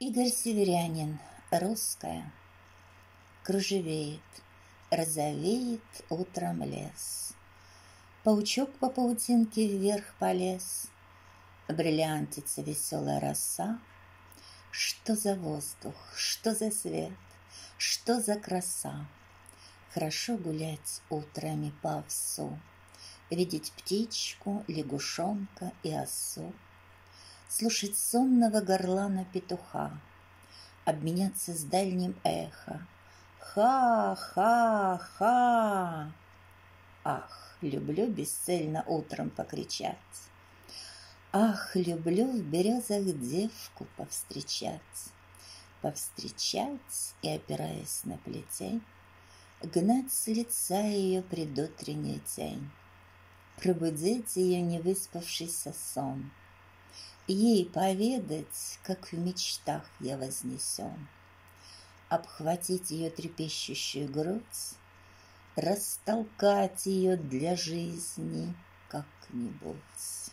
Игорь Северянин. Русская. Кружевеет, розовеет утром лес. Паучок по паутинке вверх полез. Бриллиантится веселая роса. Что за воздух, что за свет, что за краса. Хорошо гулять утрами по овсу, Видеть птичку, лягушонка и осу слушать сонного горлана петуха, обменяться с дальним эхо. Ха-ха-ха! Ах, люблю бесцельно утром покричать. Ах, люблю в березах девку повстречать, Повстречать и, опираясь на плетень, Гнать с лица ее предутренняя тень, Пробудить ее невыспавшийся сон — Ей поведать, как в мечтах я вознесен, Обхватить ее трепещущую грудь, Растолкать ее для жизни как-нибудь.